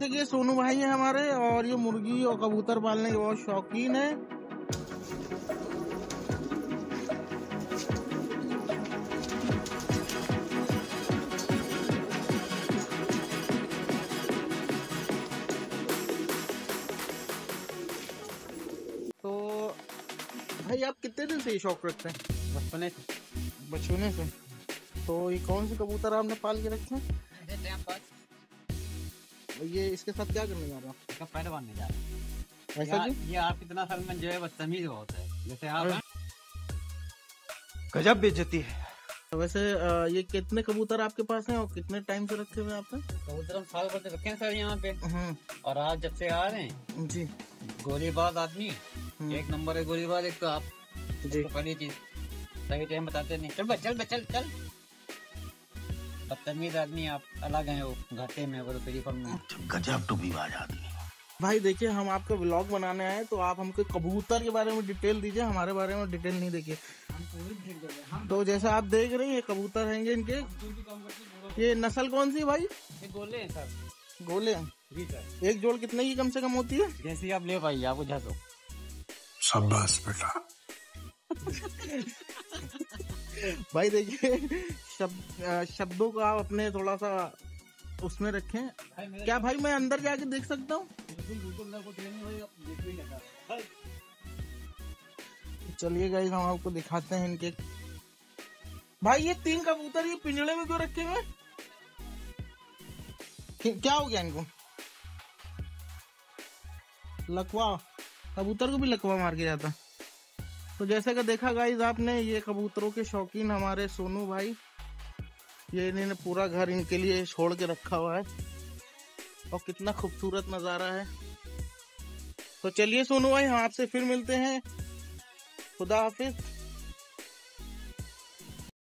जैसे कि सोनू भाई है हमारे और ये मुर्गी और कबूतर पालने के बहुत शौकीन है। तो भाई आप कितने दिन से ये शौक रखते हैं? बचपने से। बचपने से? तो ये कौन से कबूतर आपने पाल के रखे हैं? ये इसके साथ क्या करने जा रहे हो? इसका पैर बांधने जा रहे हैं। ऐसा क्यों? ये आप कितना साल में जो है बदतमीज बहुत है। जैसे आप गजब बेइज्जती है। तो वैसे ये कितने कबूतर आपके पास हैं और कितने टाइम से रखे हुए आपने? कबूतर हम साल भर से रखे हैं सर यहाँ पे। हम्म, और आज जब से आ रहे हैं जी। गोलीबाज आदमी। हम्म, एक नंबर है गोलीबाज एक तो आप। जी। पहली चीज़। सही टाइम बताते नहीं। चल बे, चल बे, चल चल। बदतमीज आदमी आप अलग हैं वो घाटे में वो फ्री फॉर्म में। गजब टूबीबाज आदमी। भाई देखिए हम आपका व्लॉग बनाने आए तो आप हमको कबूतर के बारे में डिटेल दीजिए हमारे बारे में डिटेल नहीं देखिए। तो जैसा आप देख रहे हैं ये कबूतर हैंगे इनके। ये नस्ल कौन सी भाई? ये गोले हैं सर। गोले। हैं जी सर। एक जोड़ कितने की कम से कम होती है? जैसे आप ले पाइए आपको जा दो। बेटा। भाई देखिए शब्द शब्दों को आप अपने थोड़ा सा उसमें रखें। भाई क्या भाई मैं अंदर जाके देख सकता हूँ? चलिए गाइस हम आपको दिखाते हैं इनके। भाई ये तीन कबूतर ये पिंजड़े में क्यों रखे हुए? क्या हो गया इनको? लकवा। कबूतर को भी लकवा मार के जाता। तो जैसे कि देखा गाइस आपने ये कबूतरों के शौकीन हमारे सोनू भाई। ये इन्होंने पूरा घर इनके लिए छोड़ के रखा हुआ है। और कितना खूबसूरत नज़ारा है। तो चलिए सोनू भाई, हम आपसे फिर मिलते हैं। खुदा हाफिज।